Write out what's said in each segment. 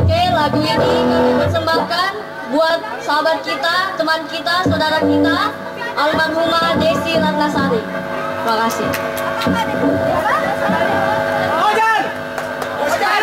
Oke, lagu ini kami persembahkan buat sahabat kita, teman kita, saudara kita, almarhumah Desi Ratnasari. Terima kasih. Ojan! Ojan,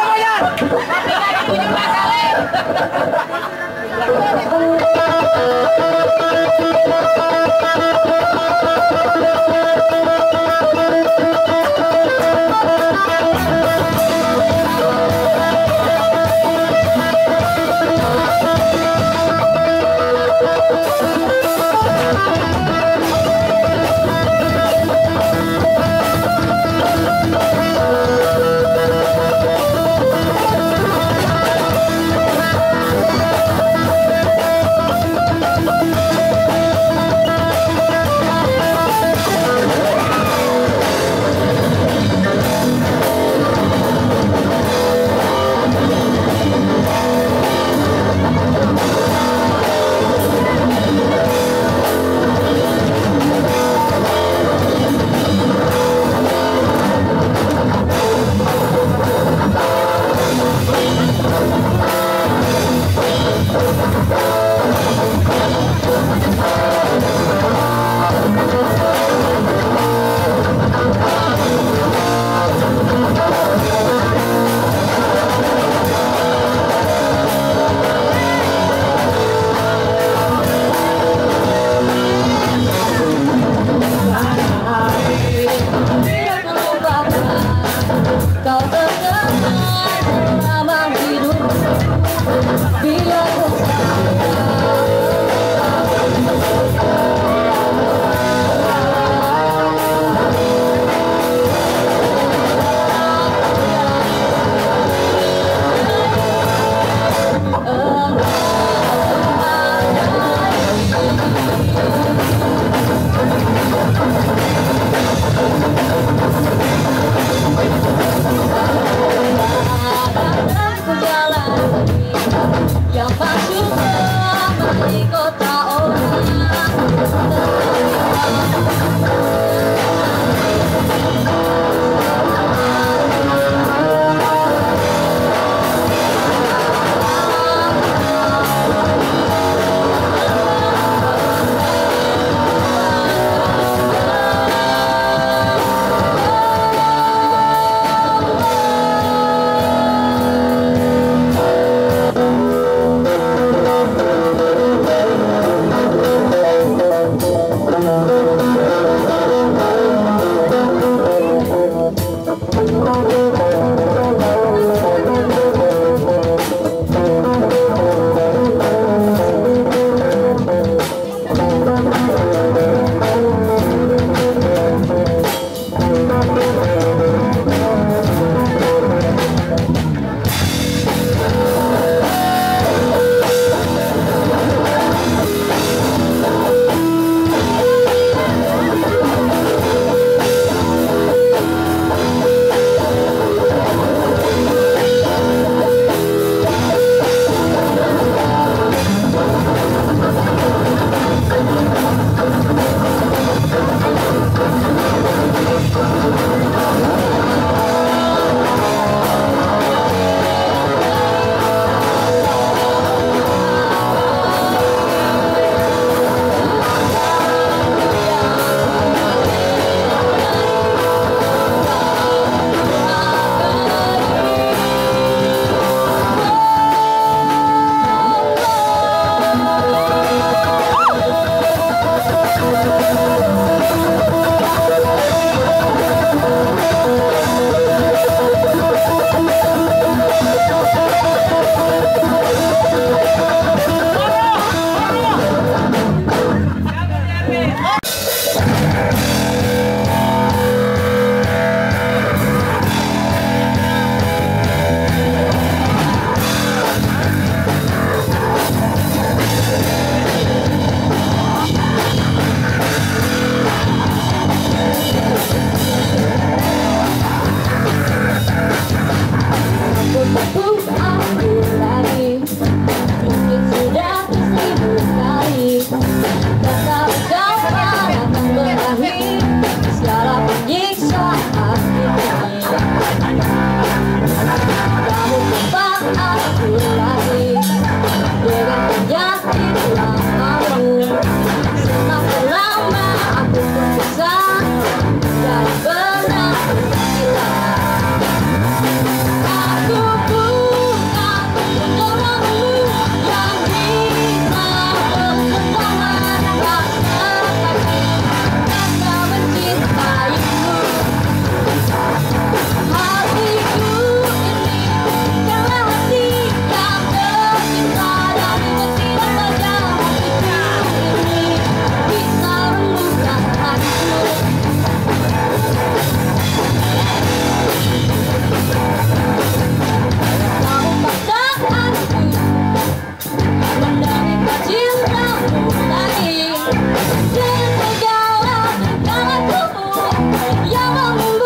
那么努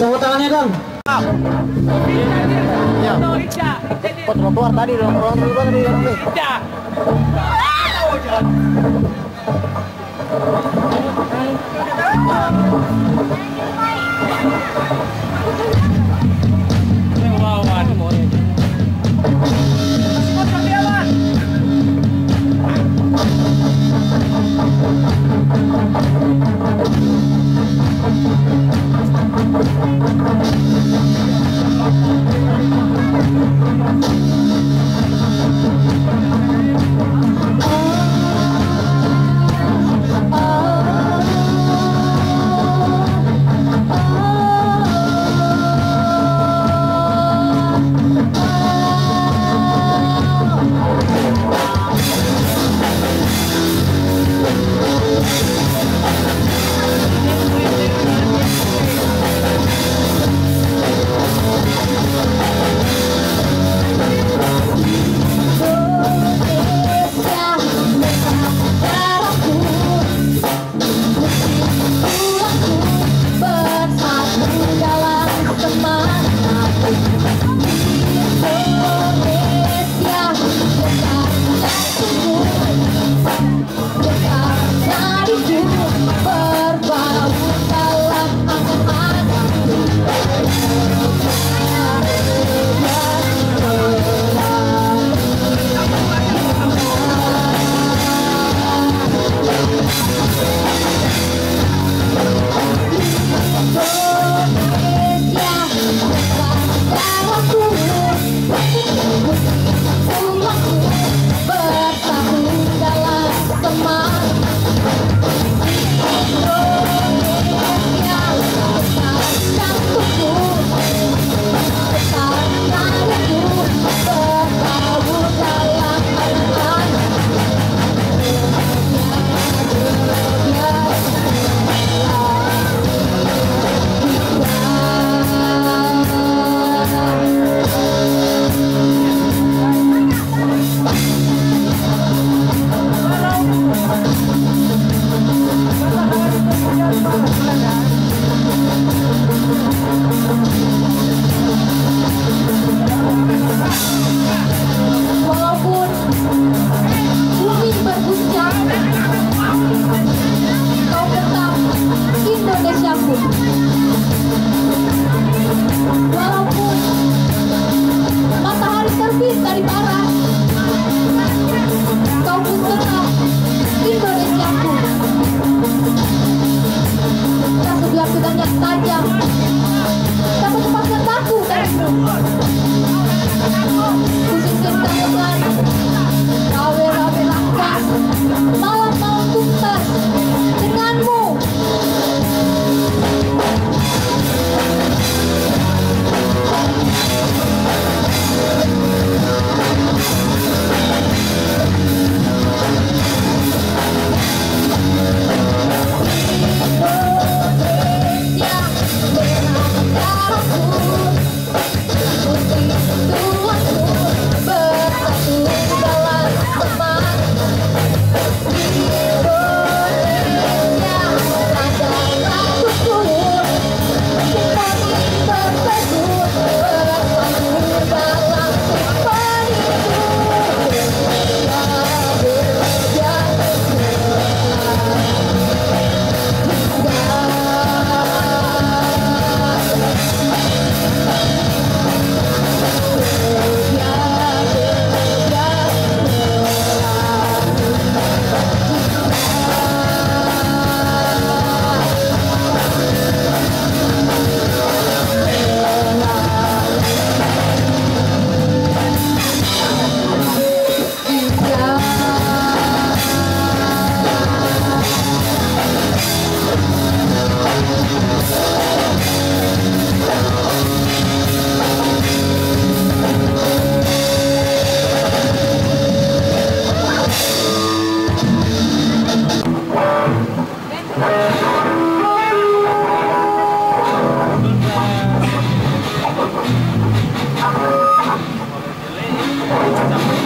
Tepuk tangannya dong. Ya. Kok cuma keluar tadi dong, orang keluar tadi dong. Tidak.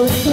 Deus.